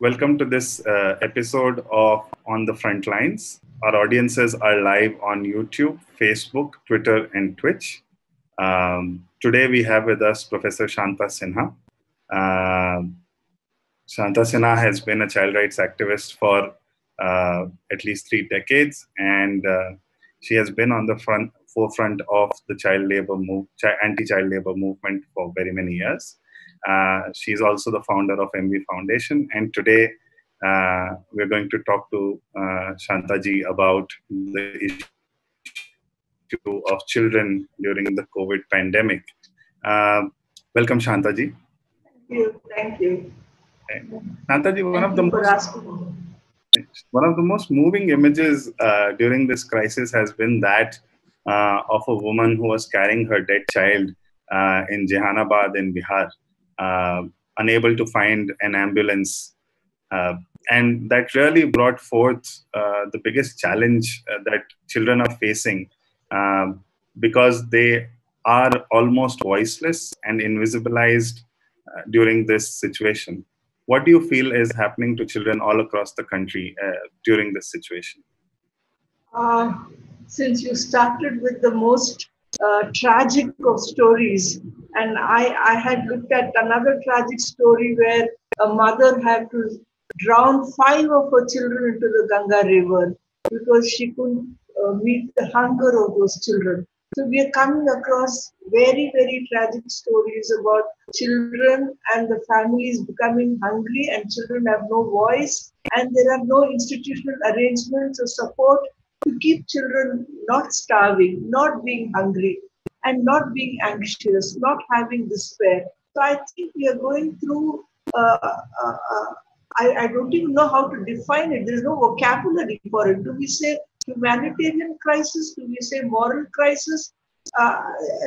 welcome to this uh, episode of On the Front Lines. Our audiences are live on YouTube, Facebook, Twitter, and Twitch. Um, today we have with us Professor Shantha Sinha. Uh, Shantha Sinha has been a child rights activist for uh, at least three decades, and uh, she has been on the front forefront of the child labor move, anti-child labor movement for very many years. Uh, she's also the founder of MV Foundation, and today uh, we're going to talk to uh, Shantaji about the issue of children during the COVID pandemic. Uh, welcome, Shantaji. Thank you. Thank you. Shantaji, one of the most, one of the most moving images uh, during this crisis has been that uh, of a woman who was carrying her dead child uh, in Jehanabad in Bihar unable to find an ambulance. Uh, and that really brought forth uh, the biggest challenge uh, that children are facing because they are almost voiceless and invisibilized uh, during this situation. What do you feel is happening to children all across the country uh, during this situation? since you started with the most tragic of stories, and I, I had looked at another tragic story where a mother had to drown five of her children into the Ganga River because she couldn't uh, meet the hunger of those children. So we are coming across very, very tragic stories about children and the families becoming hungry and children have no voice and there are no institutional arrangements or support to keep children not starving, not being hungry and not being anxious, not having despair. So I think we are going through, uh, uh, uh, I, I don't even know how to define it. There's no vocabulary for it. Do we say humanitarian crisis? Do we say moral crisis? Uh,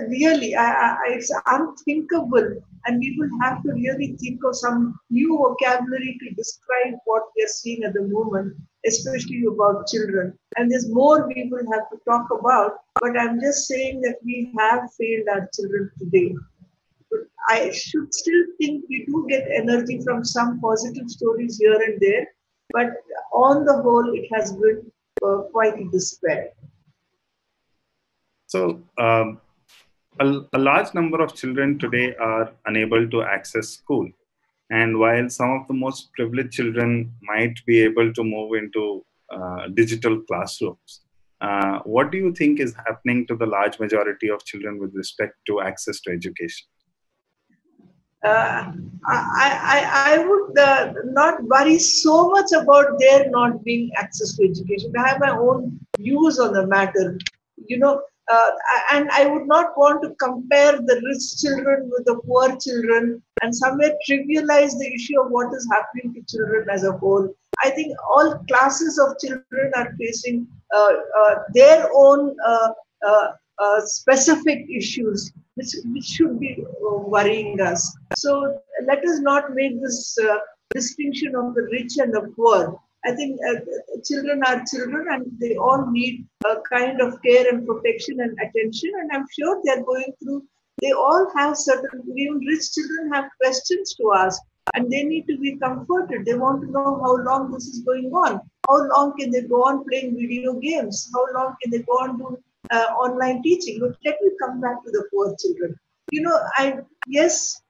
really, I, I, it's unthinkable, and we will have to really think of some new vocabulary to describe what we are seeing at the moment, especially about children. And there's more we will have to talk about, but I'm just saying that we have failed our children today. But I should still think we do get energy from some positive stories here and there, but on the whole, it has been uh, quite a despair. So, um, a, a, large number of children today are unable to access school. And while some of the most privileged children might be able to move into uh, digital classrooms, uh, what do you think is happening to the large majority of children with respect to access to education? Uh, I, I, I would uh, not worry so much about their not being access to education. I have my own views on the matter. You know, uh, and I would not want to compare the rich children with the poor children and somewhere trivialize the issue of what is happening to children as a whole. I think all classes of children are facing uh, uh, their own uh, uh, uh, specific issues, which, which should be worrying us. So let us not make this distinction of the rich and the poor. I think uh, children are children and they all need a kind of care and protection and attention. And I'm sure they're going through, they all have certain, even rich children have questions to ask and they need to be comforted. They want to know how long this is going on. How long can they go on playing video games? How long can they go on doing uh, online teaching? But let me come back to the poor children. You know, I, yes,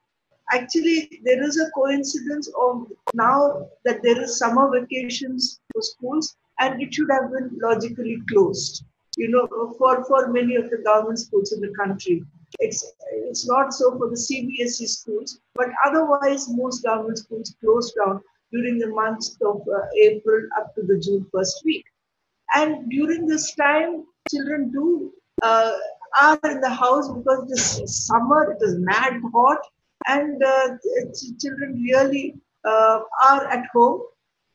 actually there is a coincidence of now that there is summer vacations for schools and it should have been logically closed you know for for many of the government schools in the country it's it's not so for the cbse schools but otherwise most government schools close down during the months of uh, april up to the june first week and during this time children do uh, are in the house because this summer it is mad hot and uh, children really uh, are at home.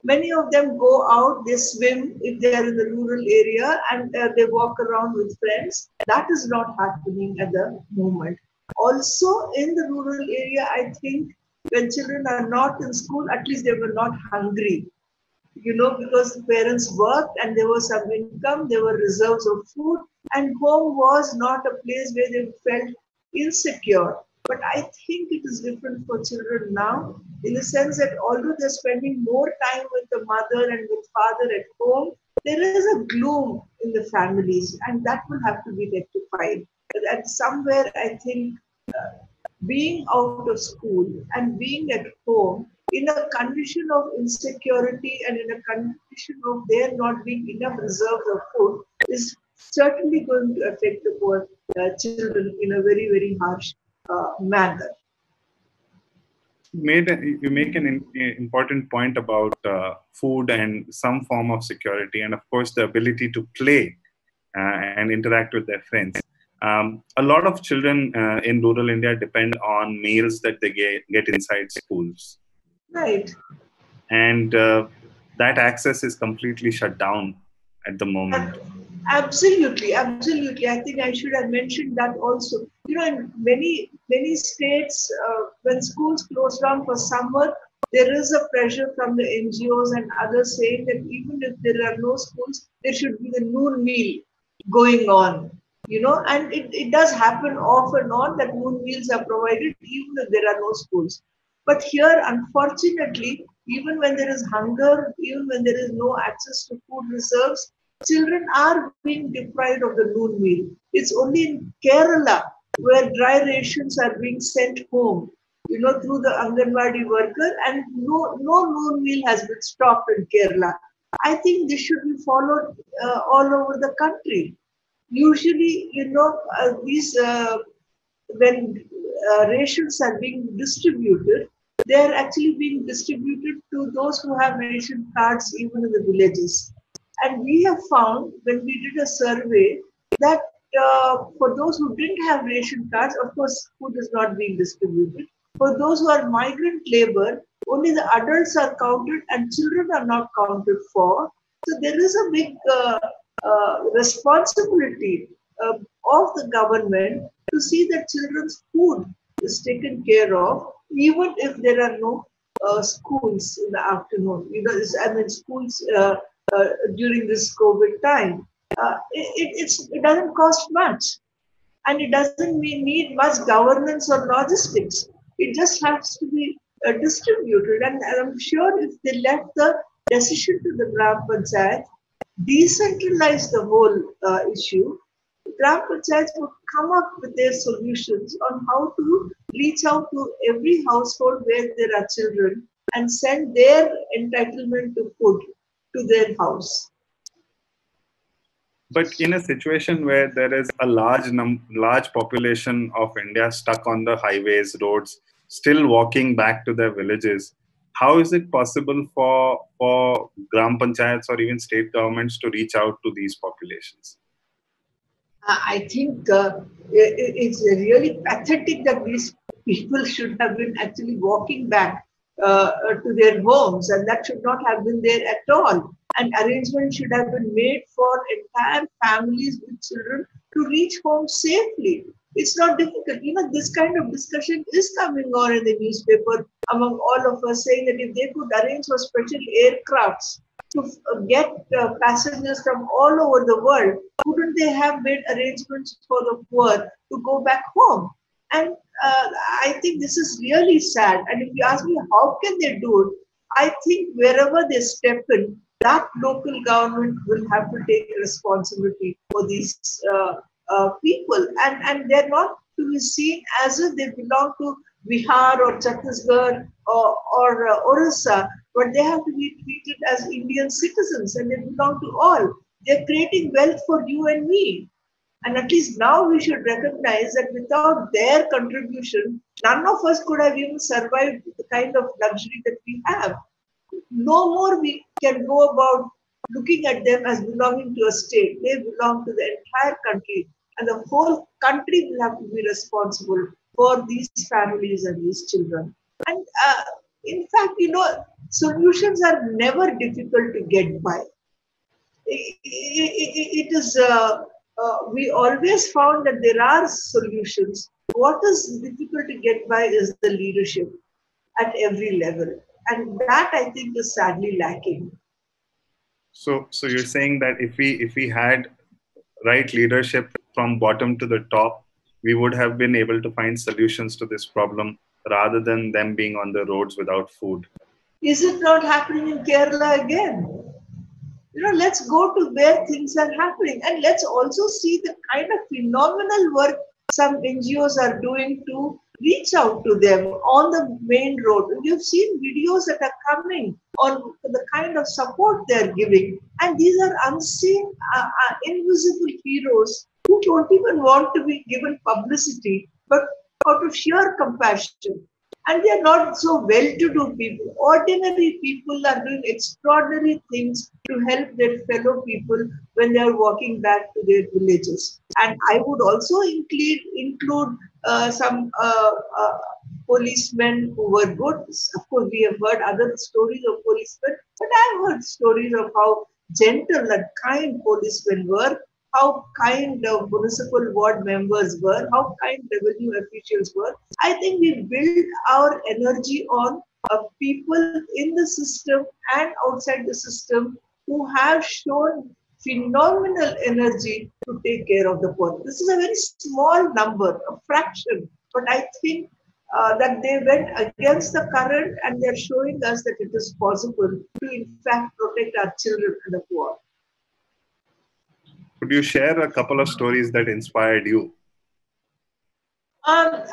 Many of them go out, they swim if they are in the rural area, and uh, they walk around with friends. That is not happening at the moment. Also, in the rural area, I think when children are not in school, at least they were not hungry. You know, because the parents worked and there was some income, there were reserves of food, and home was not a place where they felt insecure But I think it is different for children now in the sense that although they're spending more time with the mother and with father at home, there is a gloom in the families, and that will have to be rectified. And somewhere, I think uh, being out of school and being at home in a condition of insecurity and in a condition of there not being enough reserves of food is certainly going to affect the poor uh, children in a very, very harsh uh, manner. Made a, you make an in, important point about uh, food and some form of security, and of course the ability to play uh, and interact with their friends. Um, a lot of children uh, in rural India depend on meals that they get, get inside schools. Right. And uh, that access is completely shut down at the moment. Absolutely, absolutely. I think I should have mentioned that also. You know, in many many states, uh, when schools close down for summer, there is a pressure from the NGOs and others saying that even if there are no schools, there should be the noon meal going on. You know, and it, it does happen off and on that noon meals are provided even if there are no schools. But here, unfortunately, even when there is hunger, even when there is no access to food reserves, children are being deprived of the noon meal. It's only in Kerala where dry rations are being sent home, you know, through the Anganwadi worker, and no, no noon meal has been stopped in Kerala. I think this should be followed uh, all over the country. Usually, you know, uh, these uh, when uh, rations are being distributed, they are actually being distributed to those who have ration cards, even in the villages. And we have found when we did a survey that uh, for those who didn't have ration cards, of course, food is not being distributed. For those who are migrant labor, only the adults are counted and children are not counted for. So there is a big uh, uh, responsibility uh, of the government to see that children's food is taken care of, even if there are no uh, schools in the afternoon. You know, I mean, schools uh, during this COVID time. Uh, it, it doesn't cost much and it doesn't need much governance or logistics. It just has to be uh, distributed. And, I'm sure if they left the decision to the Gram Panchayat, decentralize the whole uh, issue, Gram Panchayats would come up with their solutions on how to reach out to every household where there are children and send their entitlement to food to their house. But in a situation where there is a large num- large population of India stuck on the highways, roads, still walking back to their villages, how is it possible for for gram panchayats or even state governments to reach out to these populations? I think uh, it's really pathetic that these people should have been actually walking back uh, to their homes, and that should not have been there at all. And arrangements should have been made for entire families with children to reach home safely. It's not difficult. You know, this kind of discussion is coming on in the newspaper among all of us, saying that if they could arrange for special aircrafts to uh, get uh, passengers from all over the world, couldn't they have made arrangements for the poor to go back home? And uh, I think this is really sad. And if you ask me how can they do it, I think wherever they step in, that local government will have to take responsibility for these uh, uh, people. And, and they're not to be seen as if they belong to Bihar or Chhattisgarh or, or uh, Orissa, but they have to be treated as Indian citizens and they belong to all. They're creating wealth for you and me. And at least now we should recognize that without their contribution, none of us could have even survived the kind of luxury that we have. No more we can go about looking at them as belonging to a state. They belong to the entire country, and the whole country will have to be responsible for these families and these children. And uh, in fact, you know, solutions are never difficult to get by. it, it, it is. Uh, uh, we always found that there are solutions. What is difficult to get by is the leadership at every level. And that I think is sadly lacking. So, so you're saying that if we if we had right leadership from bottom to the top, we would have been able to find solutions to this problem rather than them being on the roads without food. Is it not happening in Kerala again? You know, let's go to where things are happening and let's also see the kind of phenomenal work some NGOs are doing to reach out to them on the main road. You've seen videos that are coming on the kind of support they're giving. And these are unseen, uh, uh, invisible heroes who don't even want to be given publicity, but out of sheer compassion. And they are not so well to do people. Ordinary people are doing extraordinary things to help their fellow people when they are walking back to their villages. And I would also include, include uh, some uh, uh, policemen who were good. Of course, we have heard other stories of policemen, but I've heard stories of how gentle and kind policemen were how kind the municipal ward members were, how kind revenue officials were. I think we build our energy on uh, people in the system and outside the system who have shown phenomenal energy to take care of the poor. This is a very small number, a fraction, but I think uh, that they went against the current and they're showing us that it is possible to, in fact, protect our children and the poor. Could you share a couple of stories that inspired you? Um,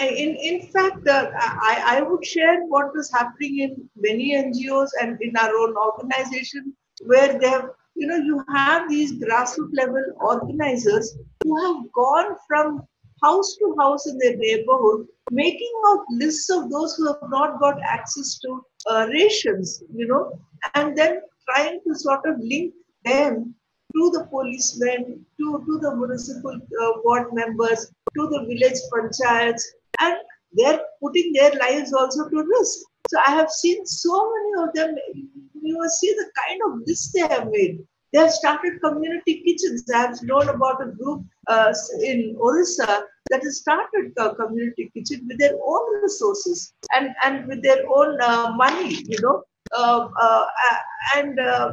in, in fact, uh, I, I would share what was happening in many NGOs and in our own organization, where they have, you know, you have these grassroots level organizers who have gone from house to house in their neighborhood, making out lists of those who have not got access to uh, rations, you know, and then trying to sort of link them to the policemen, to, to the municipal uh, ward members, to the village panchayats, and they're putting their lives also to risk. So I have seen so many of them. You will see the kind of list they have made. They have started community kitchens. I have known about a group uh, in Orissa that has started a community kitchen with their own resources and, and with their own uh, money, you know. Uh, uh and uh,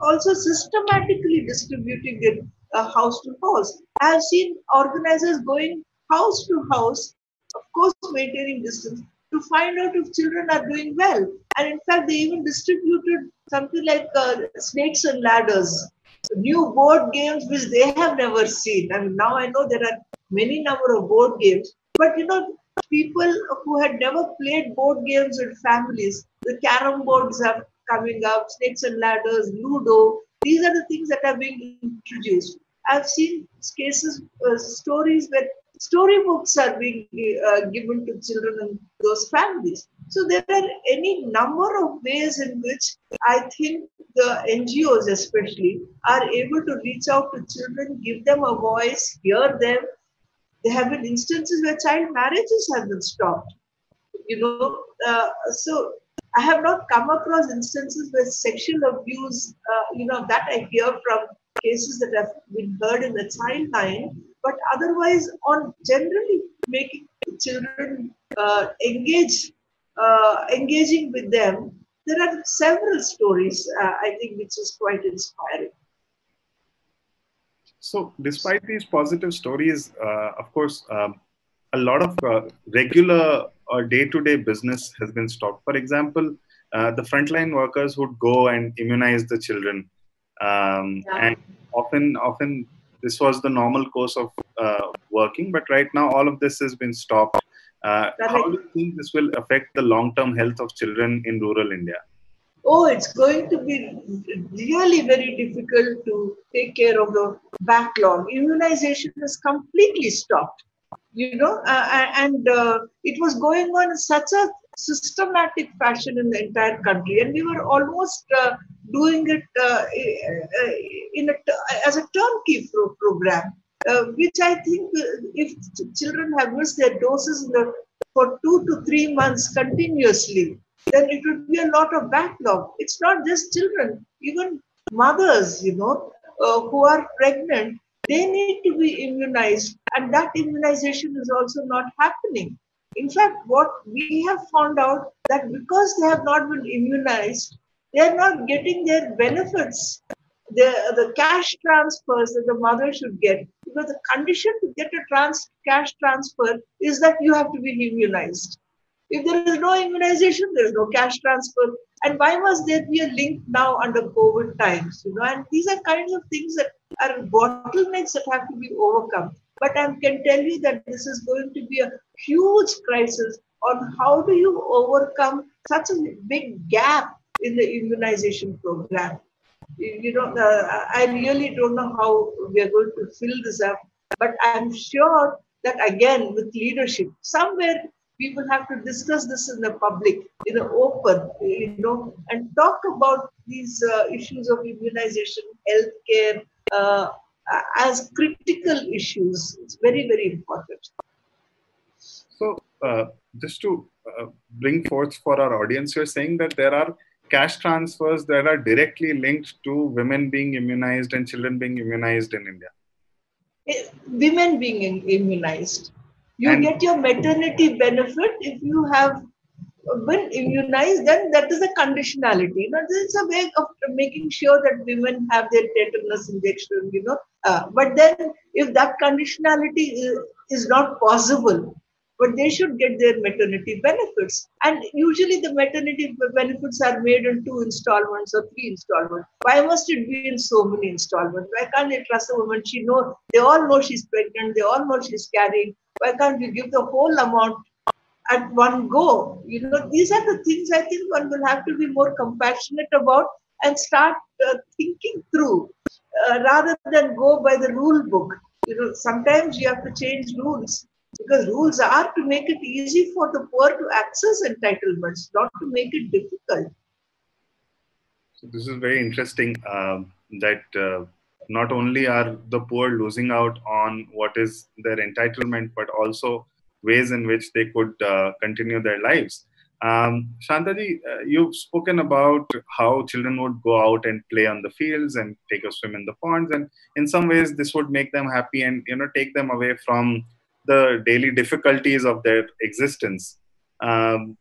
also systematically distributing it uh, house to house. I have seen organizers going house to house, of course, maintaining distance, to find out if children are doing well. And in fact, they even distributed something like uh, snakes and ladders, new board games which they have never seen. And now I know there are many number of board games, but you know, people who had never played board games with families, the carom boards have coming up, snakes and ladders, Ludo. These are the things that are being introduced. I've seen cases, uh, stories where storybooks are being uh, given to children in those families. So there are any number of ways in which I think the NGOs especially are able to reach out to children, give them a voice, hear them. There have been instances where child marriages have been stopped. You know, uh, so I have not come across instances where sexual abuse, uh, you know, that I hear from cases that have been heard in the child line, but otherwise, on generally making children uh, engage, uh, engaging with them, there are several stories, uh, I think, which is quite inspiring. So, despite these positive stories, uh, of course, um, a lot of uh, regular or day-to-day business has been stopped. For example, uh, the frontline workers would go and immunize the children, um, yeah. and often, often this was the normal course of uh, working. But right now, all of this has been stopped. Uh, how do you think this will affect the long-term health of children in rural India? Oh, it's going to be really very difficult to take care of the backlog. Immunization is completely stopped you know, uh, and uh, it was going on in such a systematic fashion in the entire country, and we were almost uh, doing it uh, in a, as a turnkey pro- program, uh, which I think uh, if children have missed their doses the, for two to three months continuously, then it would be a lot of backlog. It's not just children, even mothers, you know, who are pregnant they need to be immunized, and that immunization is also not happening. In fact, what we have found out that because they have not been immunized, they are not getting their benefits the, the cash transfers that the mother should get, because the condition to get a trans, cash transfer is that you have to be immunized. If there is no immunization, there is no cash transfer. And why must there be a link now under COVID times? You know, and these are kinds of things that are bottlenecks that have to be overcome. But I can tell you that this is going to be a huge crisis on how do you overcome such a big gap in the immunization program. You know, uh, I really don't know how we are going to fill this up, but I'm sure that again with leadership, somewhere we will have to discuss this in the public, in the open, you know, and talk about these uh, issues of immunization, healthcare, uh, as critical issues. It's very, very important. So, uh, just to uh, bring forth for our audience, you're saying that there are cash transfers that are directly linked to women being immunized and children being immunized in India. Eh, women being immunized. You and get your maternity benefit if you have been immunized, then that is a conditionality. Know, this is a way of making sure that women have their tetanus injection, you know. Uh, but then if that conditionality is, is not possible, but they should get their maternity benefits. And usually the maternity benefits are made in two installments or three installments. Why must it be in so many installments? Why can't they trust a woman? She know they all know she's pregnant, they all know she's carrying. Why can't we give the whole amount at one go? You know, these are the things I think one will have to be more compassionate about and start uh, thinking through uh, rather than go by the rule book. You know, sometimes you have to change rules because rules are to make it easy for the poor to access entitlements, not to make it difficult. So this is very interesting um, that uh, not only are the poor losing out on what is their entitlement, but also ways in which they could uh, continue their lives. Um, Shantaji, uh, you've spoken about how children would go out and play on the fields and take a swim in the ponds, and in some ways, this would make them happy and you know take them away from the daily difficulties of their existence. Um,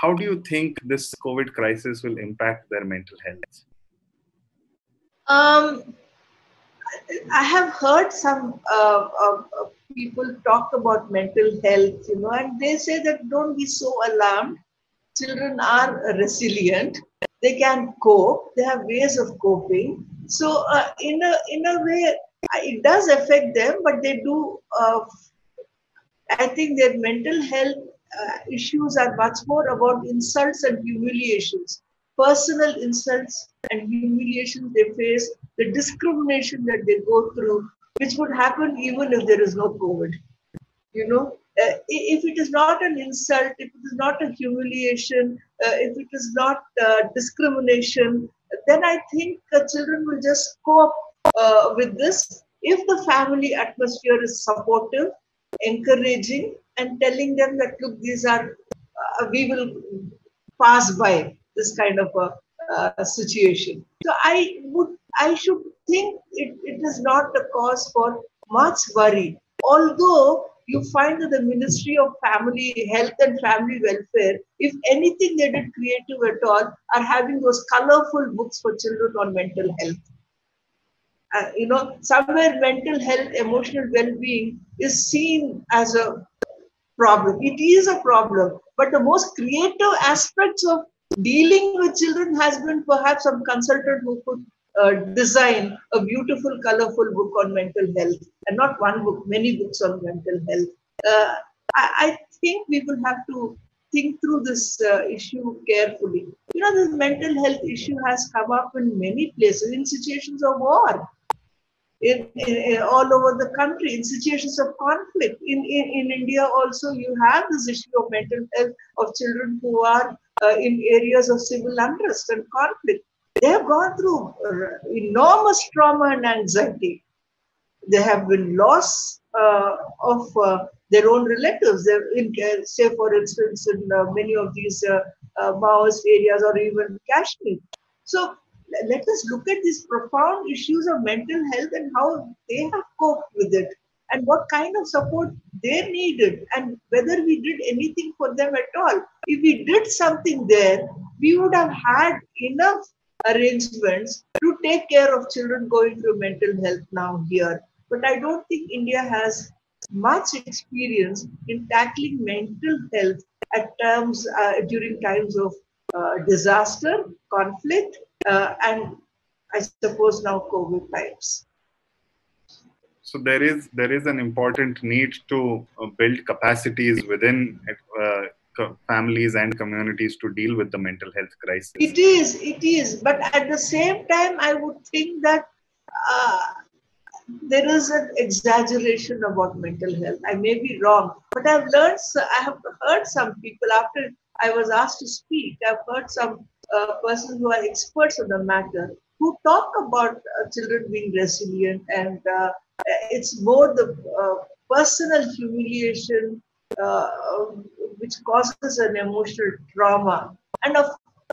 how do you think this COVID crisis will impact their mental health? Um, I have heard some uh, uh, people talk about mental health, you know, and they say that don't be so alarmed. Children are resilient; they can cope. They have ways of coping. So, uh, in a in a way, it does affect them, but they do. Uh, I think their mental health uh, issues are much more about insults and humiliations, personal insults and humiliations they face, the discrimination that they go through, which would happen even if there is no COVID. You know, uh, if it is not an insult, if it is not a humiliation, uh, if it is not uh, discrimination, then I think children will just cope uh, with this if the family atmosphere is supportive encouraging and telling them that look these are uh, we will pass by this kind of a uh, situation. So i would i should think it, it is not a cause for much worry. Although you find that the ministry of family health and family welfare if anything they did creative at all are having those colorful books for children on mental health uh, you know, somewhere mental health, emotional well-being is seen as a problem. It is a problem, but the most creative aspects of dealing with children has been perhaps some consultant who could uh, design a beautiful, colorful book on mental health, and not one book, many books on mental health. Uh, I, I, think we will have to think through this uh, issue carefully. You know, this mental health issue has come up in many places in situations of war in, in, in, all over the country in situations of conflict. In, in, in India also, you have this issue of mental health of children who are uh, in areas of civil unrest and conflict. They have gone through uh, enormous trauma and anxiety. There have been loss uh, of uh, their own relatives. In, uh, say, for instance, in uh, many of these Maoist areas or even Kashmir. So let us look at these profound issues of mental health and how they have coped with it and what kind of support they needed and whether we did anything for them at all. If we did something there, we would have had enough arrangements to take care of children going through mental health now here. But I don't think India has much experience in tackling mental health at times uh, during times of uh, disaster, conflict, uh, and I suppose now COVID times. So there is there is an important need to uh, build capacities within uh, families and communities to deal with the mental health crisis. It is, it is, but at the same time, I would think that uh, there is an exaggeration about mental health. I may be wrong, but I've learned, I have heard some people after I was asked to speak, I've heard some uh, persons who are experts on the matter who talk about uh, children being resilient, and uh, it's more the uh, personal humiliation uh, which causes an emotional trauma, and of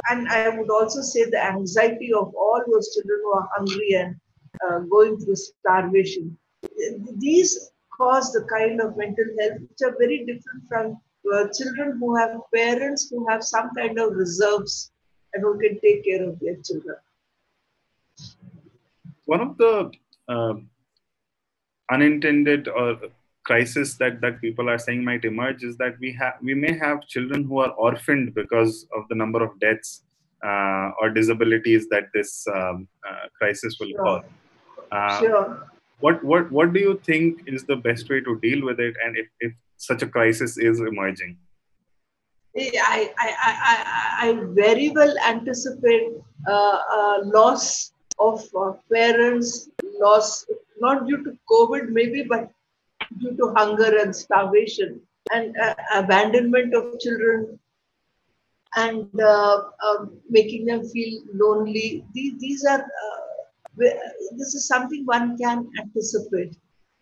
and I would also say the anxiety of all those children who are hungry and uh, going through starvation. These cause the kind of mental health which are very different from uh, children who have parents who have some kind of reserves and who can take care of their children. One of the uh, unintended or crisis that, that people are saying might emerge is that we have we may have children who are orphaned because of the number of deaths uh, or disabilities that this um, uh, crisis will sure. cause. Uh, sure. What what what do you think is the best way to deal with it, and if, if such a crisis is emerging? I, I, I, I very well anticipate uh, uh, loss of uh, parents, loss not due to COVID maybe, but due to hunger and starvation and uh, abandonment of children and uh, um, making them feel lonely. These, these are, uh, this is something one can anticipate.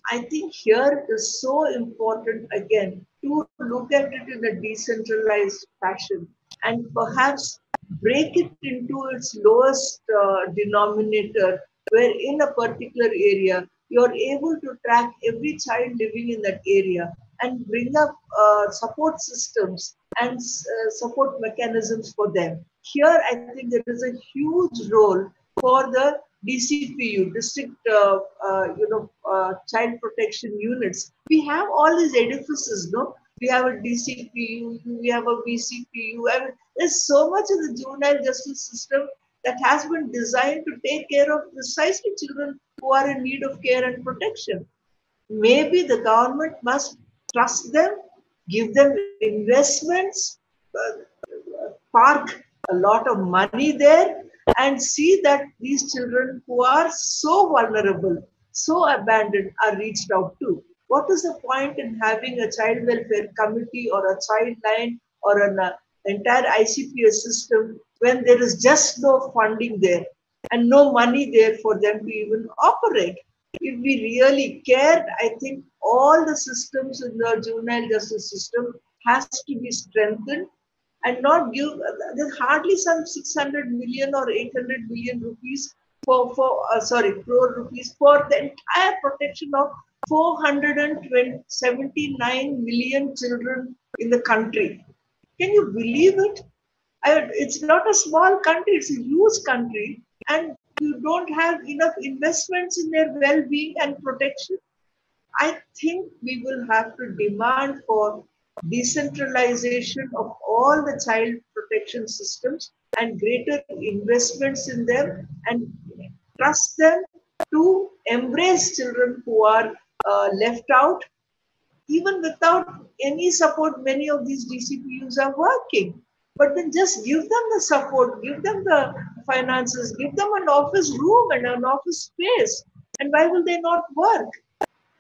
I think here is so important again to look at it in a decentralized fashion and perhaps break it into its lowest uh, denominator where in a particular area you're able to track every child living in that area and bring up uh, support systems and uh, support mechanisms for them. Here, I think there is a huge role for the DCPU, district, uh, uh, you know, uh, child protection units. We have all these edifices, no? We have a DCPU, we have a VCPU, and there's so much in the juvenile justice system that has been designed to take care of precisely children who are in need of care and protection. Maybe the government must trust them, give them investments, uh, park a lot of money there, and see that these children who are so vulnerable, so abandoned, are reached out to. What is the point in having a child welfare committee or a child line or an uh, entire ICPS system when there is just no funding there and no money there for them to even operate? If we really cared, I think all the systems in the juvenile justice system has to be strengthened and not give there's hardly some 600 million or 800 million rupees for for uh, sorry crore rupees for the entire protection of 479 million children in the country. Can you believe it? I, it's not a small country it's a huge country and you don't have enough investments in their well-being and protection. I think we will have to demand for decentralization of all the child protection systems and greater investments in them and trust them to embrace children who are uh, left out. Even without any support, many of these DCPUs are working. But then just give them the support, give them the finances, give them an office room and an office space. And why will they not work?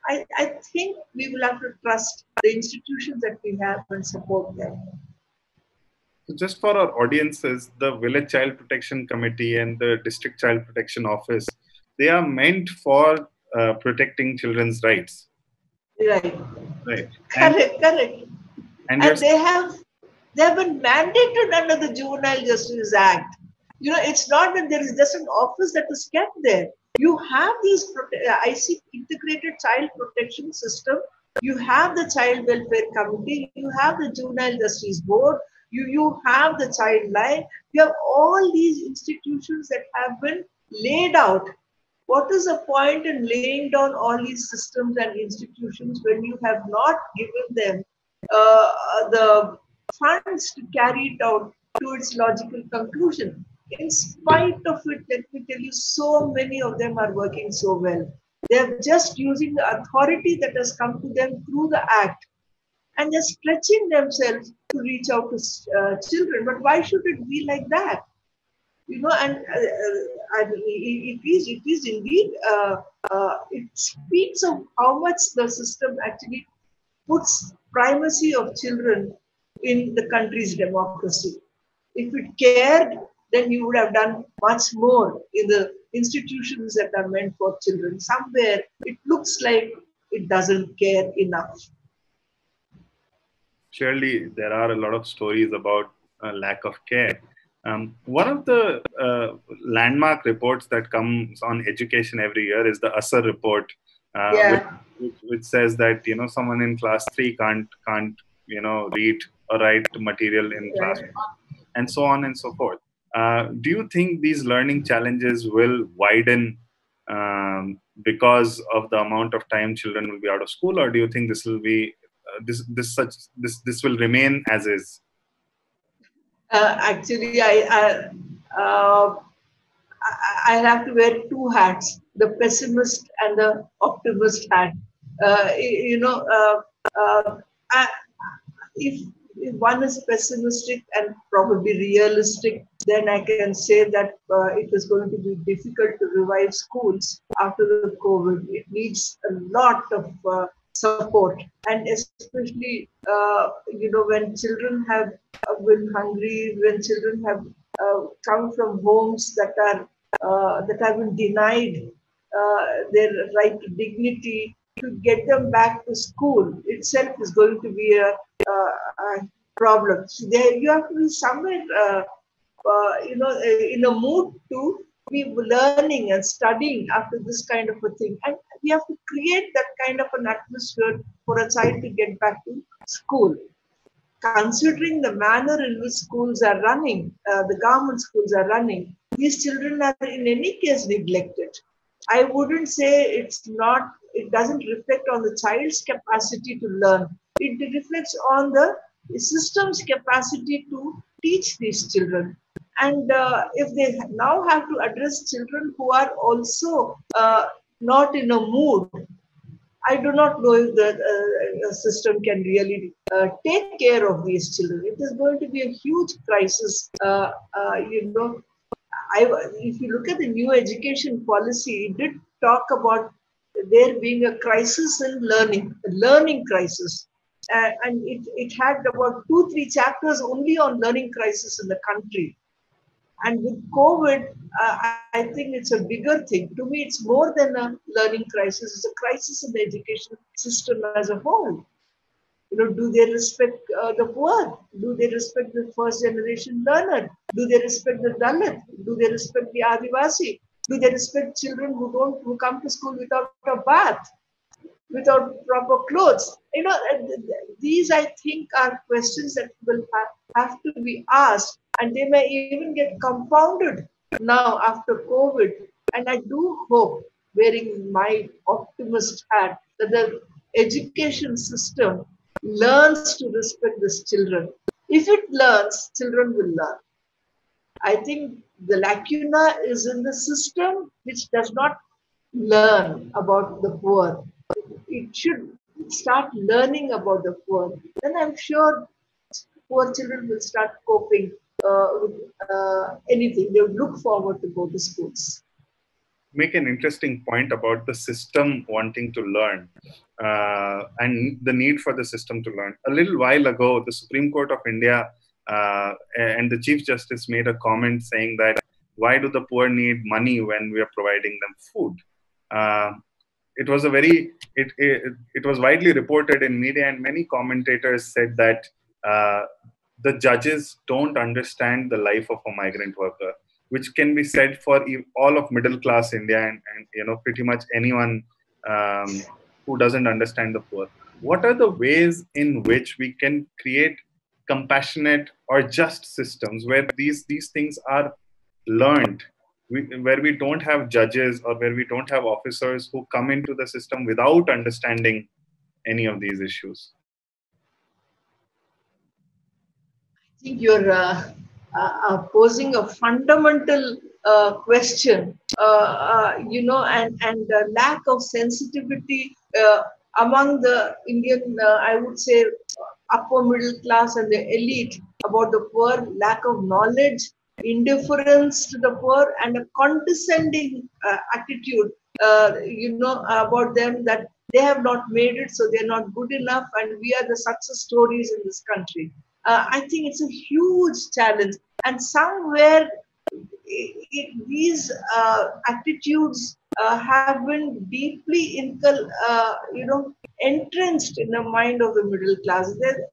I, I think we will have to trust the institutions that we have and support them. So just for our audiences, the Village Child Protection Committee and the District Child Protection Office, they are meant for uh, protecting children's rights. Right. Right. Correct. And, correct. And, and they have they have been mandated under the Juvenile Justice Act. You know, it's not that there is just an office that is kept there. You have these uh, IC integrated child protection system. You have the child welfare committee. You have the juvenile justice board. You, you have the child line. You have all these institutions that have been laid out. What is the point in laying down all these systems and institutions when you have not given them uh, the funds to carry it out to its logical conclusion? In spite of it, let me tell you, so many of them are working so well. They're just using the authority that has come to them through the act and they're stretching themselves to reach out to uh, children. But why should it be like that? You know, and uh, uh it is it is indeed uh, uh, it speaks of how much the system actually puts primacy of children in the country's democracy. If it cared, then you would have done much more in the institutions that are meant for children. Somewhere it looks like it doesn't care enough surely there are a lot of stories about a lack of care. Um, one of the uh, landmark reports that comes on education every year is the ASER report, uh, yeah. which, which, says that you know someone in class three can't can't you know read or write material in yeah. class and so on and so forth. Uh, do you think these learning challenges will widen um, because of the amount of time children will be out of school, or do you think this will be this this such this this will remain as is? Uh, actually, I I, uh, I have to wear two hats: the pessimist and the optimist hat. Uh, you know, uh, uh, I, if, if one is pessimistic and probably realistic, then I can say that uh, it is going to be difficult to revive schools after the COVID. It needs a lot of support. And especially uh, you know when children have uh, been hungry when children have uh, come from homes that are uh, that have been denied uh, their right to dignity to get them back to school itself is going to be a, a problem. So there you have to be somewhere uh, you know in a mood to be learning and studying after this kind of a thing. And we have to create that kind of an atmosphere for a child to get back to school. Considering the manner in which schools are running, uh, the government schools are running, these children are in any case neglected. I wouldn't say it's not, it doesn't reflect on the child's capacity to learn. It reflects on the system's capacity to teach these children. And uh, if they now have to address children who are also uh, not in a mood, I do not know if the uh, system can really uh, take care of these children. It is going to be a huge crisis. Uh, uh you know, I, if you look at the new education policy, it did talk about there being a crisis in learning, a learning crisis. and it, it had about two, three chapters only on learning crisis in the country. And with COVID, uh, I think it's a bigger thing. To me, it's more than a learning crisis. It's a crisis in the education system as a whole. You know, do they respect uh, the poor? Do they respect the first generation learner? Do they respect the Dalit? Do they respect the Adivasi? Do they respect children who don't who come to school without a bath, without proper clothes? You know, these I think are questions that will have, have to be asked and they may even get compounded now after COVID. And I do hope, wearing my optimist hat, that the education system learns to respect these children. If it learns, children will learn. I think the lacuna is in the system which does not learn about the poor. It should start learning about the poor. Then I'm sure poor children will start coping uh, uh, anything. They would look forward to go to schools. Make an interesting point about the system wanting to learn uh, and the need for the system to learn. A little while ago, the Supreme Court of India uh, and the Chief Justice made a comment saying that why do the poor need money when we are providing them food? Uh, it was a very it, it, it was widely reported in media and many commentators said that uh, the judges don't understand the life of a migrant worker, which can be said for all of middle class India and, and you know pretty much anyone um, who doesn't understand the poor. What are the ways in which we can create compassionate or just systems where these these things are learned we, where we don't have judges or where we don't have officers who come into the system without understanding any of these issues? I think you're uh, uh, uh posing a fundamental uh, question, uh, uh, you know, and, and lack of sensitivity among the Indian, I would say, upper middle class and the elite about the poor, lack of knowledge, indifference to the poor, and a condescending attitude, you know, about them that they have not made it, so they're not good enough, and we are the success stories in this country. Uh, I think it's a huge challenge, and somewhere it, these uh, attitudes uh, have been deeply uh, you know entrenched in the mind of the middle class. They're,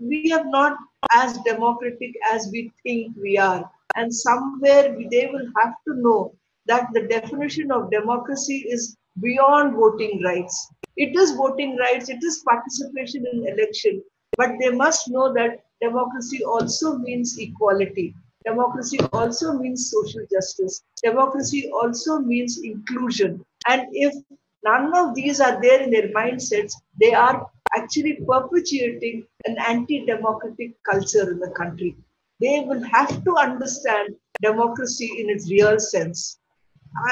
we are not as democratic as we think we are. And somewhere they will have to know that the definition of democracy is beyond voting rights. It is voting rights. It is participation in election but they must know that democracy also means equality Democracy also means social justice. Democracy also means inclusion. And if none of these are there in their mindsets, they are actually perpetuating an anti democratic culture in the country. They will have to understand democracy in its real sense.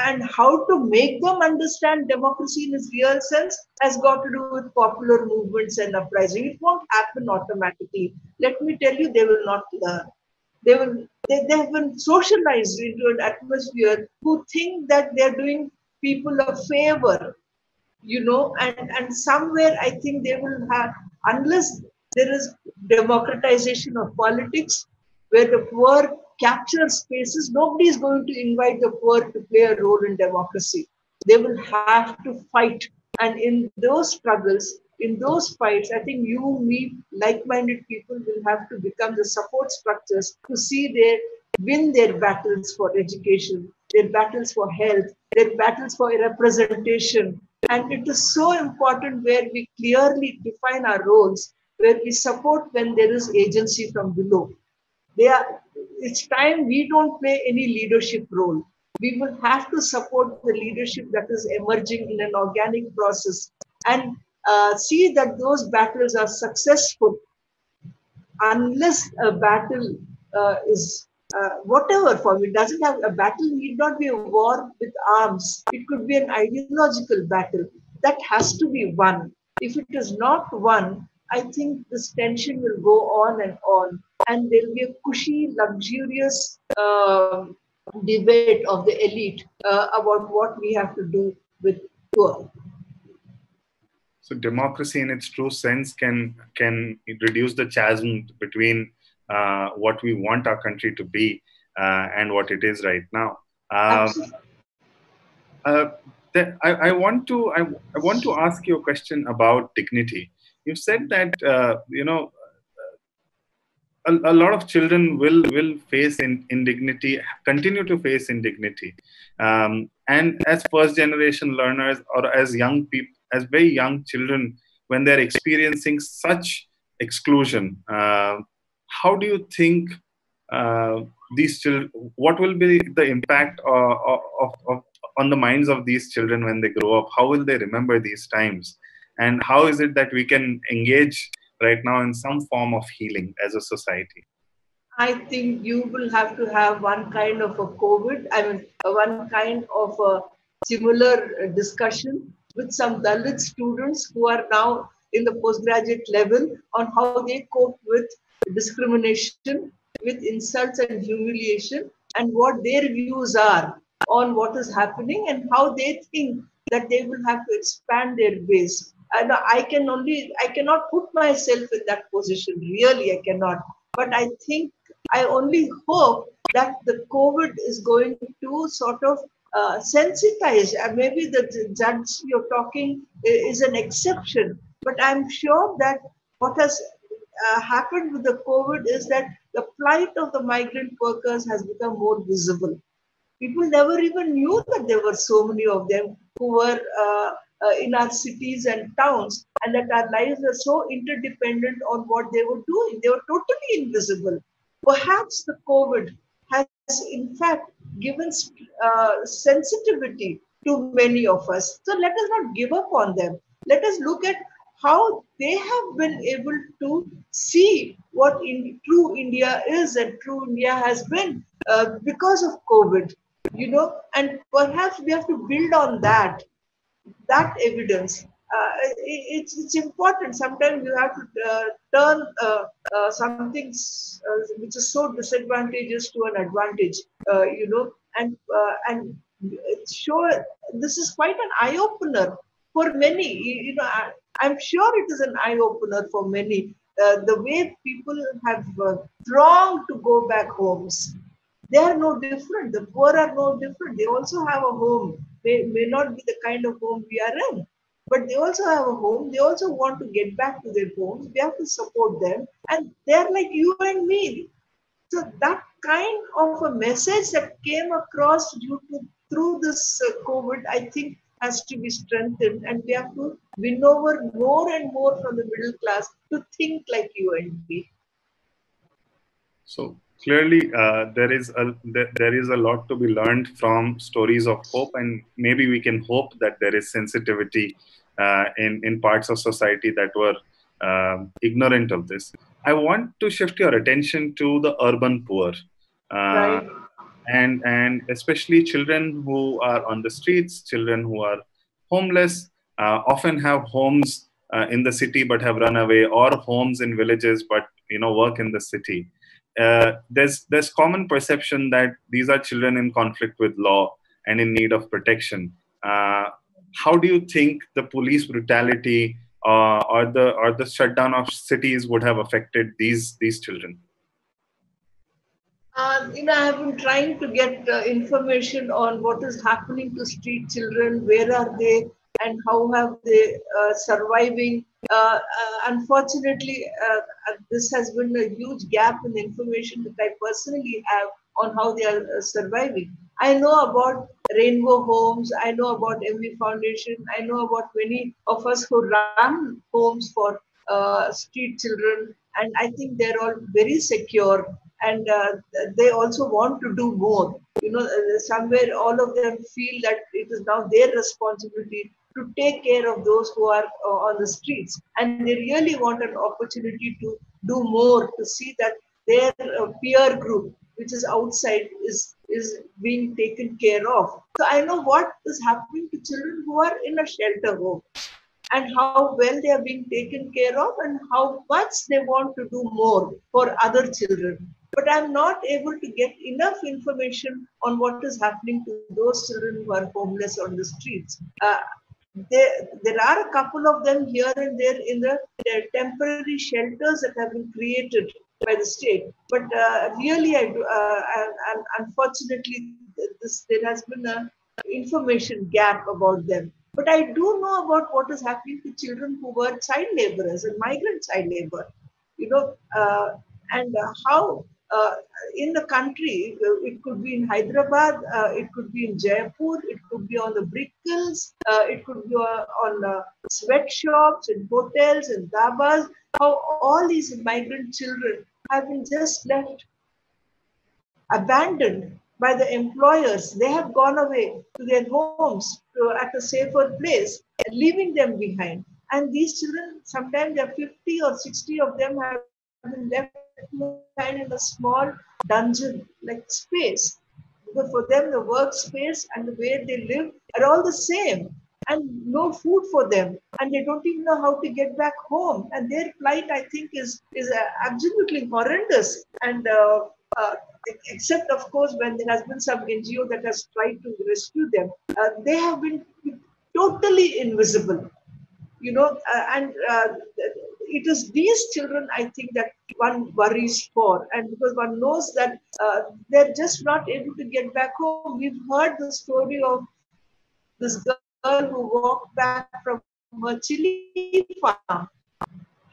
And how to make them understand democracy in its real sense has got to do with popular movements and uprising. It won't happen automatically. Let me tell you, they will not learn they will they, they have been socialized into an atmosphere who think that they're doing people a favor you know and and somewhere i think they will have unless there is democratization of politics where the poor capture spaces nobody is going to invite the poor to play a role in democracy they will have to fight and in those struggles in those fights, I think you, me, like-minded people will have to become the support structures to see their win their battles for education, their battles for health, their battles for representation. And it is so important where we clearly define our roles, where we support when there is agency from below. They are, it's time we don't play any leadership role. We will have to support the leadership that is emerging in an organic process. And uh, see that those battles are successful unless a battle uh, is uh, whatever form it doesn't have a battle need not be a war with arms it could be an ideological battle that has to be won if it is not won i think this tension will go on and on and there will be a cushy luxurious uh, debate of the elite uh, about what we have to do with poor so democracy, in its true sense, can can reduce the chasm between uh, what we want our country to be uh, and what it is right now. Um, uh, I, I, want to I, I, want to ask you a question about dignity. You said that uh, you know a, a, lot of children will will face in, indignity, continue to face indignity, um, and as first generation learners or as young people as very young children when they're experiencing such exclusion uh, how do you think uh, these children what will be the impact of, of, of, on the minds of these children when they grow up? How will they remember these times and how is it that we can engage right now in some form of healing as a society I think you will have to have one kind of a COVID, I mean, one kind of a similar discussion with some Dalit students who are now in the postgraduate level on how they cope with discrimination, with insults and humiliation, and what their views are on what is happening and how they think that they will have to expand their base. And I can only, I cannot put myself in that position. Really, I cannot. But I think, I only hope that the COVID is going to sort of uh, sensitized. Uh, maybe the judge you're talking is an exception, but I'm sure that what has uh, happened with the COVID is that the plight of the migrant workers has become more visible. People never even knew that there were so many of them who were uh, in our cities and towns, and that our lives were so interdependent on what they were doing. They were totally invisible. Perhaps the COVID has in fact given uh, sensitivity to many of us. So let us not give up on them. Let us look at how they have been able to see what in true India is and true India has been uh, because of COVID, you know, and perhaps we have to build on that, that evidence. Uh, it, it's, it's important. Sometimes you have to uh, turn uh, something which is so disadvantageous to an advantage, you know, and and show this is quite an eye opener for many. You, know, I, I'm sure it is an eye opener for many. Uh, the way people have uh, thronged to go back homes, they are no different. The poor are no different. They also have a home. They may not be the kind of home we are in, but they also have a home. They also want to get back to their homes. We have to support them, and they're like you and me. So that kind of a message that came across due to through this uh, COVID, I think has to be strengthened and we have to win over more and more from the middle class to think like you and me. So clearly, uh, there is a there is a lot to be learned from stories of hope, and maybe we can hope that there is sensitivity uh, in in parts of society that were uh, ignorant of this. I want to shift your attention to the urban poor. Uh, right and and especially children who are on the streets children who are homeless uh, often have homes uh, in the city but have run away or homes in villages but you know work in the city uh, there's there's common perception that these are children in conflict with law and in need of protection. Uh, how do you think the police brutality uh, or the or the shutdown of cities would have affected these these children? Uh, you know, I have been trying to get uh, information on what is happening to street children, where are they, and how have they uh, surviving. Uh, uh, unfortunately, uh, this has been a huge gap in the information that I personally have on how they are surviving. I know about Rainbow Homes. I know about MV Foundation. I know about many of us who run homes for street children, and I think they're all very secure and uh, they also want to do more. You know, uh, somewhere all of them feel that it is now their responsibility to take care of those who are uh, on the streets, and they really want an opportunity to do more to see that their uh, peer group, which is outside, is is being taken care of. So I know what is happening to children who are in a shelter home and how well they are being taken care of and how much they want to do more for other children but I'm not able to get enough information on what is happening to those children who are homeless on the streets. Uh, there, there are a couple of them here and there in the temporary shelters that have been created by the state. But uh, really, I do, uh, and, and unfortunately, this, there has been an information gap about them. But I do know about what is happening to children who were child laborers and migrant child labor. You know, uh, and how uh, in the country. Uh, it could be in Hyderabad, uh, it could be in Jaipur, it could be on the brick kilns, uh, it could be on sweatshops, and hotels, and dhabas. How all these migrant children have been just left abandoned by the employers. They have gone away to their homes at a safer place, leaving them behind. And these children, sometimes there are 50 or 60 of them have been left kind in a small dungeon like space. Because for them, the workspace and the way they live are all the same and no food for them and they don't even know how to get back home. And their plight i think is is uh, absolutely horrendous. And uh, uh, except of course when there has been some ngo that has tried to rescue them uh, they have been totally invisible you know uh, and uh, it is these children, I think, that one worries for. And because one knows that uh, they're just not able to get back home. We've heard the story of this girl who walked back from a chili farm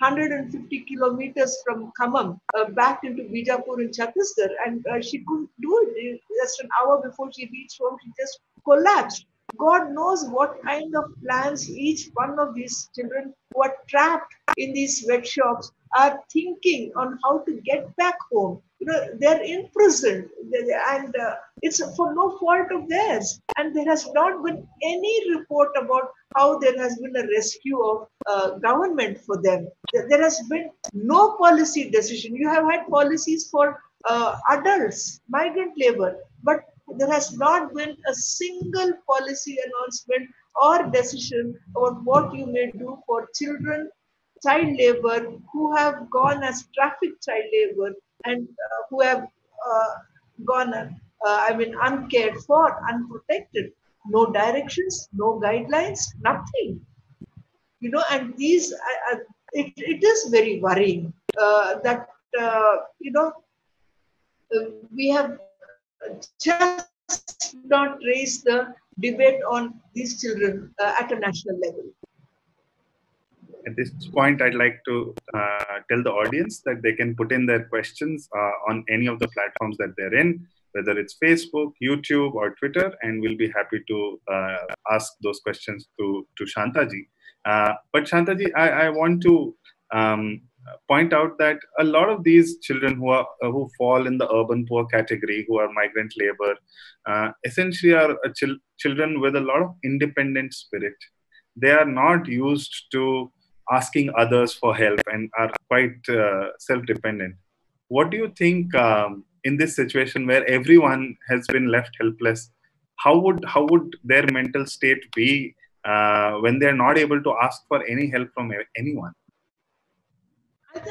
150 kilometers from Khammam uh, back into Bijapur in Chhattisgarh. And uh, she couldn't do it. Just an hour before she reached home, she just collapsed. God knows what kind of plans each one of these children who are trapped in these sweatshops are thinking on how to get back home. you know, they're in prison and uh, it's for no fault of theirs. And there has not been any report about how there has been a rescue of uh, government for them. There has been no policy decision. You have had policies for uh, adults, migrant labor, but there has not been a single policy announcement or decision about what you may do for children, child labor who have gone as trafficked child labor and uh, who have uh, gone, uh, I mean, uncared for, unprotected. No directions, no guidelines, nothing. You know, and these, it, it is very worrying that, you know, we have just not raise the debate on these children uh, at a national level. At this point, I'd like to uh, tell the audience that they can put in their questions uh, on any of the platforms that they're in, whether it's Facebook, YouTube, or Twitter, and we'll be happy to uh, ask those questions to, to Shantaji. Uh, but Shantaji, I, I want to um, point out that a lot of these children who are uh, who fall in the urban poor category, who are migrant labor, uh, essentially are uh, ch- children with a lot of independent spirit. They are not used to asking others for help and are quite uh, self-dependent. What do you think um, in this situation where everyone has been left helpless? How would how would their mental state be uh, when they are not able to ask for any help from anyone?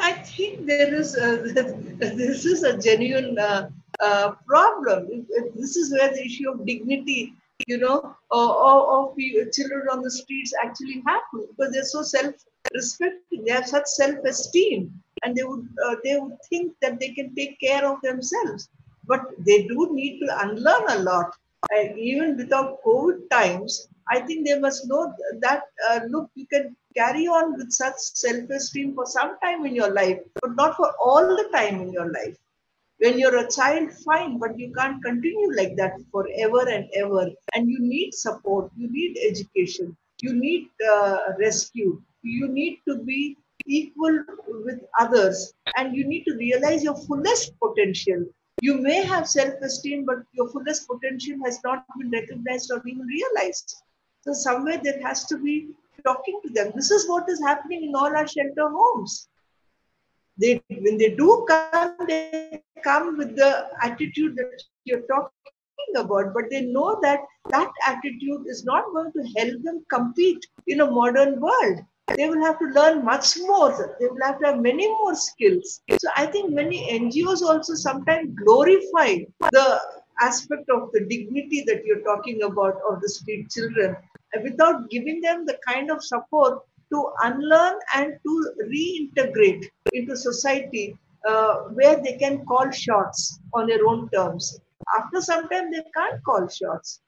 I think there is a, this is a genuine uh, uh, problem. This is where the issue of dignity, you know, of, of children on the streets actually happen because they're so self-respecting. They have such self-esteem, and they would uh, they would think that they can take care of themselves. But they do need to unlearn a lot. Even without COVID times, I think they must know that uh, look, you can carry on with such self esteem for some time in your life, but not for all the time in your life. When you're a child, fine, but you can't continue like that forever and ever. And you need support, you need education, you need uh, rescue, you need to be equal with others, and you need to realize your fullest potential. You may have self esteem, but your fullest potential has not been recognized or even realized. So, somewhere there has to be talking to them. This is what is happening in all our shelter homes. They, when they do come, they come with the attitude that you're talking about, but they know that that attitude is not going to help them compete in a modern world. They will have to learn much more. They will have to have many more skills. So I think many NGOs also sometimes glorify the aspect of the dignity that you're talking about of the street children without giving them the kind of support to unlearn and to reintegrate into society uh, where they can call shots on their own terms. After some time, they can't call shots.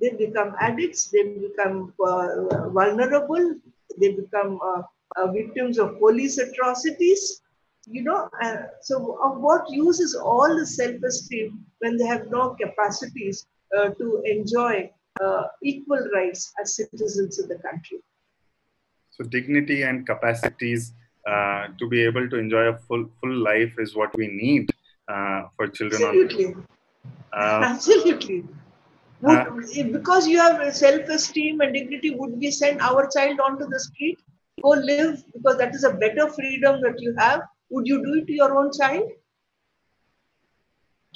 They become addicts, they become uh, vulnerable, they become uh, uh victims of police atrocities. You know, so of what use is all the self-esteem when they have no capacities uh, to enjoy uh, equal rights as citizens in the country. So dignity and capacities uh, to be able to enjoy a full full life is what we need uh, for children. Absolutely. Uh, Absolutely. Would, uh, because you have self-esteem and dignity, would we send our child onto the street? Go live because that is a better freedom that you have. Would you do it to your own child?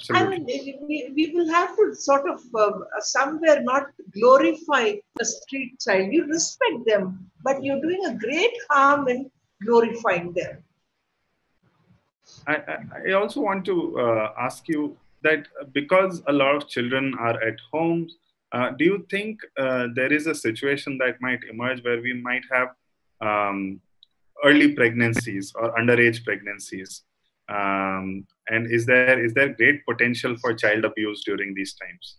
Absolutely. I mean, we, we will have to sort of uh, somewhere not glorify the street child. You respect them, but you're doing a great harm in glorifying them. I, I also want to uh, ask you that because a lot of children are at home, uh, do you think uh, there is a situation that might emerge where we might have um, early pregnancies or underage pregnancies? Um, and is there is there great potential for child abuse during these times?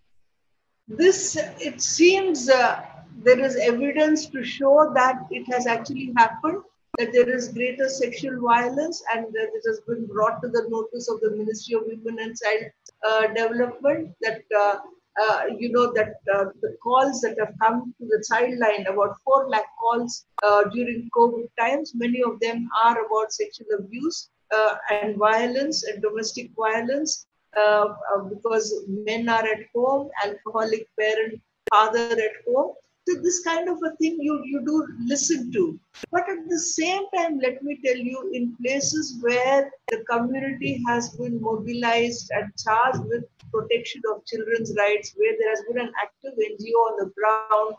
This it seems uh, there is evidence to show that it has actually happened. That there is greater sexual violence, and that it has been brought to the notice of the Ministry of Women and Child uh, Development. That uh, uh, you know that uh, the calls that have come to the child line, about 4 lakh calls uh, during COVID times, many of them are about sexual abuse and violence and domestic violence uh, uh, because men are at home, alcoholic parent, father at home. So this kind of a thing you, you do listen to. But at the same time, let me tell you, in places where the community has been mobilized and charged with protection of children's rights, where there has been an active NGO on the ground,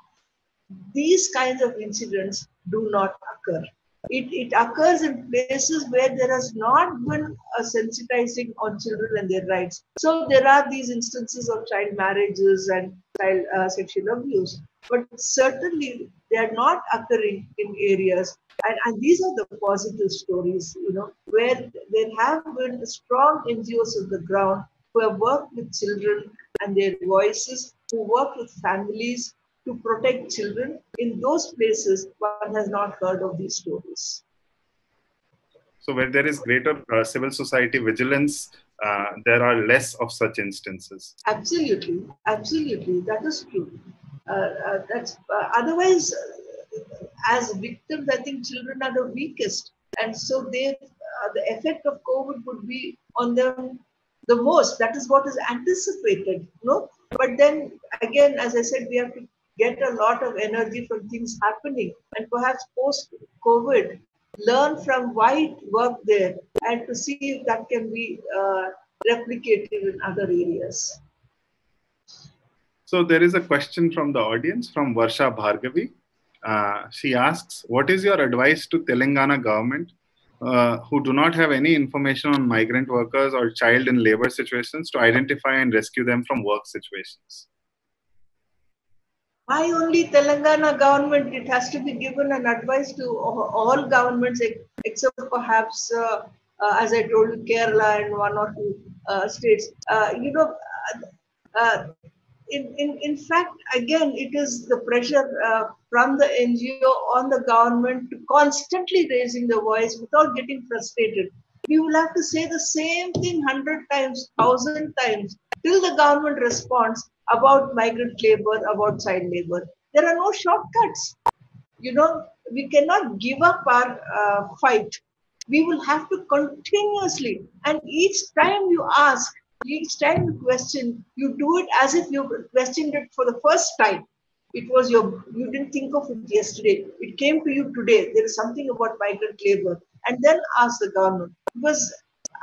these kinds of incidents do not occur. It, it occurs in places where there has not been a sensitizing on children and their rights. So there are these instances of child marriages and child uh, sexual abuse, but certainly they are not occurring in areas. And, and these are the positive stories, you know, where there have been strong NGOs on the ground who have worked with children and their voices, who work with families, to protect children. In those places, one has not heard of these stories. So, where there is greater uh, civil society vigilance, uh, there are less of such instances. Absolutely, absolutely, that is true. Uh, uh that's uh, otherwise, uh, as victims, I think children are the weakest, and so they the effect of COVID would be on them the most. That is what is anticipated, no? But then again, as I said, we have to get a lot of energy from things happening and perhaps post COVID, learn from why it worked there and to see if that can be uh, replicated in other areas. So there is a question from the audience from Varsha Bhargavi. Uh, she asks, what is your advice to Telangana government uh, who do not have any information on migrant workers or child in labor situations to identify and rescue them from work situations? Why only Telangana government? It has to be given an advice to all governments except perhaps, uh, uh, as I told you, Kerala and one or two uh, states. Uh, you know, uh, uh, in, in, in fact, again, it is the pressure from the NGO on the government to constantly raising the voice without getting frustrated. We will have to say the same thing hundred times, thousand times till the government responds about migrant labor, about child labor. There are no shortcuts. You know, we cannot give up our uh, fight. We will have to continuously, and each time you ask, each time you question, you do it as if you questioned it for the first time. It was your, you didn't think of it yesterday. It came to you today. There is something about migrant labor. And then ask the government. Because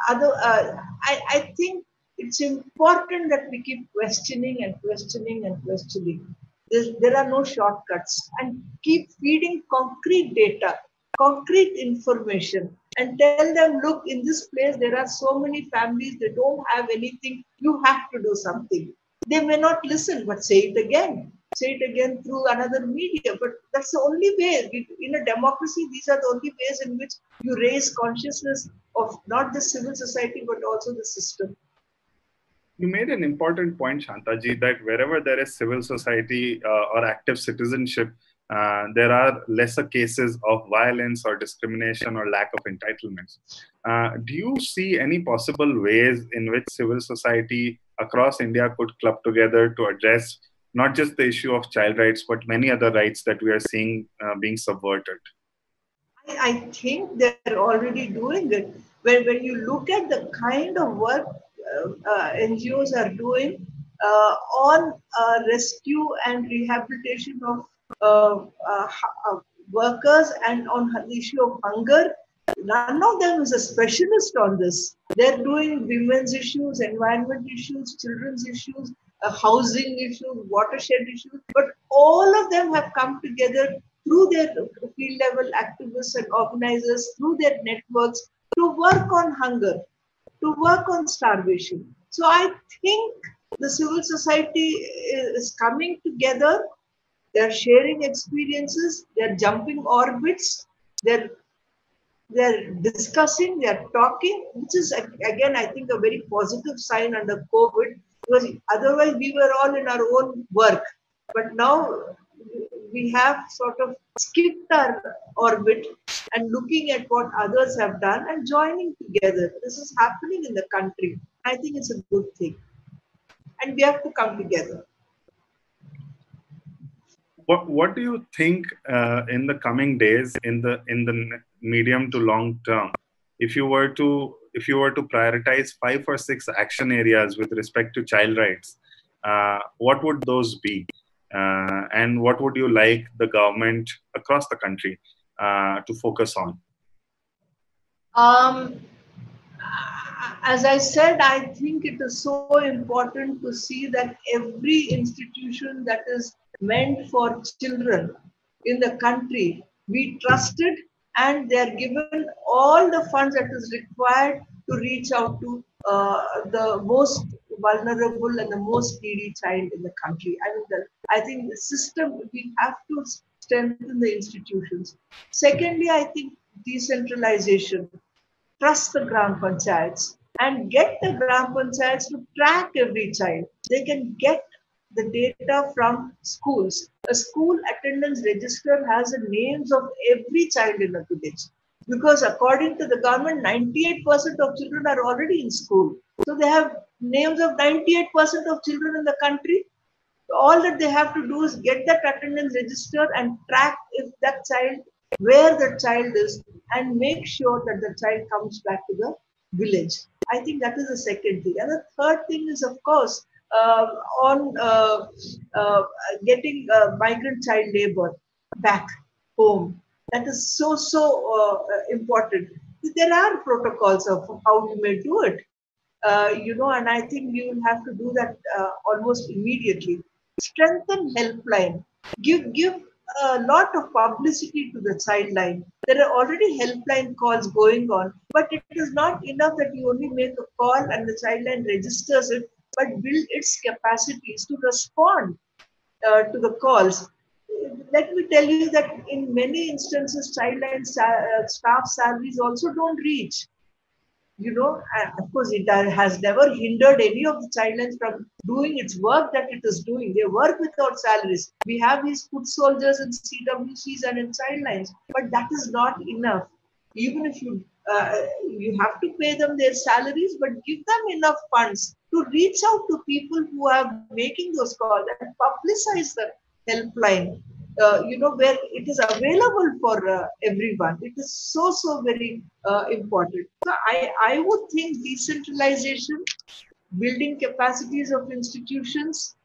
other, uh, I, I think it's important that we keep questioning and questioning and questioning. There's, there are no shortcuts and keep feeding concrete data, concrete information, and tell them, look, in this place, there are so many families, they don't have anything, you have to do something. They may not listen, but say it again. Say it again through another media. But that's the only way. In a democracy, these are the only ways in which you raise consciousness of not the civil society, but also the system you made an important point, Shantaji, that wherever there is civil society uh, or active citizenship, uh, there are lesser cases of violence or discrimination or lack of entitlements. Uh, do you see any possible ways in which civil society across India could club together to address not just the issue of child rights, but many other rights that we are seeing uh, being subverted? I think they're already doing it. When, when you look at the kind of work uh, NGOs are doing uh, on uh, rescue and rehabilitation of workers and on the issue of hunger. None of them is a specialist on this. They're doing women's issues, environment issues, children's issues, uh, housing issues, watershed issues, but all of them have come together through their field level activists and organizers, through their networks to work on hunger to work on starvation. So I think the civil society is coming together. They're sharing experiences. They're jumping orbits. They're they're discussing. They're talking, which is again I think a very positive sign under COVID because otherwise we were all in our own work. But now we have sort of skipped our orbit and looking at what others have done and joining together. This is happening in the country. I think it's a good thing. And we have to come together. What, what do you think uh, in the coming days, in the in the medium to long term, if you were to if you were to prioritize five or six action areas with respect to child rights, uh, what would those be? Uh, and what would you like the government across the country uh, to focus on? Um, as I said, I think it is so important to see that every institution that is meant for children in the country be trusted and they are given all the funds that is required to reach out to uh, the most vulnerable and the most needy child in the country. I mean, the, I think the system, we have to strengthen the institutions. Secondly, I think decentralization, trust the gram panchayats and get the gram panchayats to track every child. They can get the data from schools. A school attendance register has the names of every child in a village. Because according to the government, 98% of children are already in school. So they have names of 98% of children in the country. All that they have to do is get that attendance register and track if that child, where the child is, and make sure that the child comes back to the village. I think that is the second thing. And the third thing is, of course, uh, on uh, uh, getting migrant child labor back home. That is so, so important. There are protocols of how you may do it. Uh, you know, and I think we will have to do that uh, almost immediately. Strengthen helpline. Give give a lot of publicity to the child line. There are already helpline calls going on, but it is not enough that you only make a call and the child line registers it but build its capacities to respond uh, to the calls. Let me tell you that in many instances, childline uh, staff salaries also don't reach. You know, of course, it has never hindered any of the childlines from doing its work that it is doing. They work without salaries. We have these foot soldiers in CWCs and in childlines, but that is not enough. Even if you uh, you have to pay them their salaries, but give them enough funds to reach out to people who are making those calls and publicize the helpline. Uh, you know where it is available for uh, everyone. It is so so very uh, important. So I I would think decentralization, building capacities of institutions,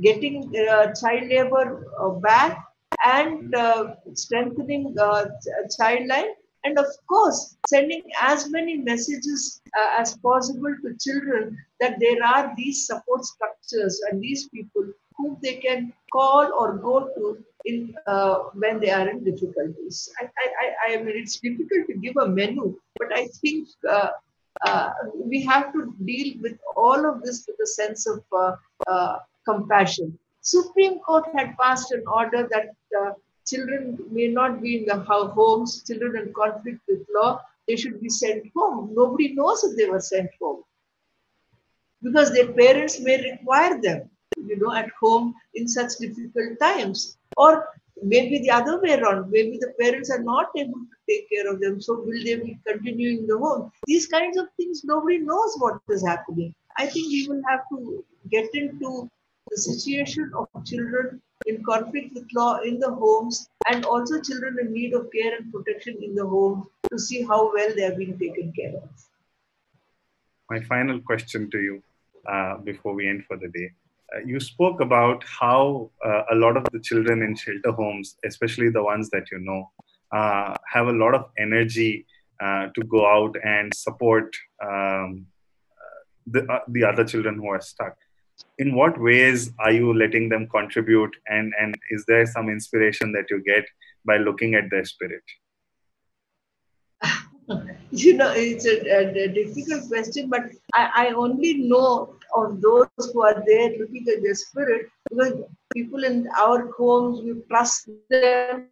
getting uh, child labor uh, back, and strengthening childline. and of course sending as many messages as possible to children that there are these support structures and these people whom they can call or go to in uh, when they are in difficulties. I, I, I mean, it's difficult to give a menu, but I think uh, uh, we have to deal with all of this with a sense of uh, uh, compassion. Supreme Court had passed an order that uh, children may not be in the homes, children in conflict with law, they should be sent home. Nobody knows if they were sent home because their parents may require them, you know, at home in such difficult times. Or maybe the other way around, maybe the parents are not able to take care of them, so will they be continuing the home? These kinds of things, nobody knows what is happening. I think we will have to get into the situation of children in conflict with law in the homes and also children in need of care and protection in the home to see how well they are being taken care of. My final question to you uh, before we end for the day. Uh, you spoke about how uh, a lot of the children in shelter homes, especially the ones that you know, uh, have a lot of energy to go out and support um, the, the other children who are stuck. In what ways are you letting them contribute and and is there some inspiration that you get by looking at their spirit you know it's a, a, difficult question but I, I, only know of those who are there looking at their spirit because people in our homes you trust them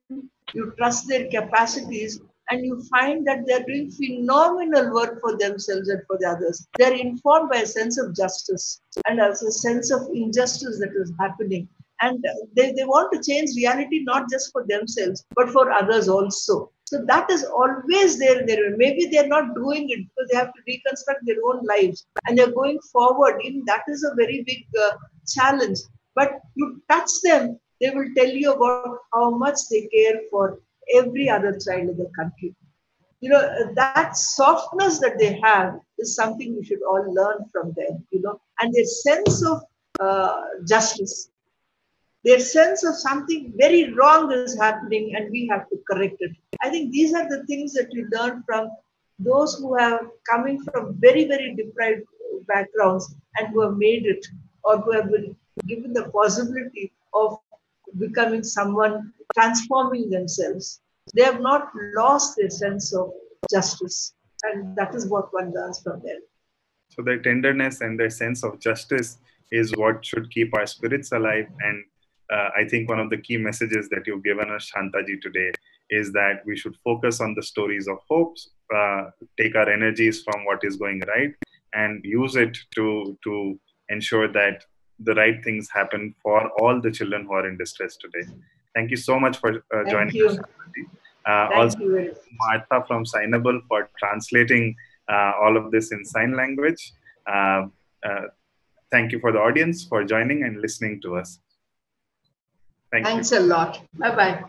you trust their capacities and you find that they're doing phenomenal work for themselves and for the others. They're informed by a sense of justice and also a sense of injustice that is happening. And they, they want to change reality not just for themselves, but for others also. So that is always there. there. Maybe they're not doing it because they have to reconstruct their own lives and they're going forward. Even that is a very big uh, challenge. But you touch them, they will tell you about how much they care for every other child in the country. you know, that softness that they have is something we should all learn from them, you know, and their sense of uh, justice, their sense of something very wrong is happening and we have to correct it. I think these are the things that you learn from those who have coming from very, very deprived backgrounds and who have made it or who have been given the possibility of becoming someone transforming themselves. They have not lost their sense of justice. And that is what one learns from them. So their tenderness and their sense of justice is what should keep our spirits alive. And uh, I think one of the key messages that you've given us, Shantaji, today is that we should focus on the stories of hopes, uh, take our energies from what is going right, and use it to to ensure that the right things happen for all the children who are in distress today. Thank you so much for uh, joining you. us. Uh, also, Martha from Signable for translating uh, all of this in sign language. Uh, uh, thank you for the audience for joining and listening to us. Thank Thanks you. a lot. Bye bye.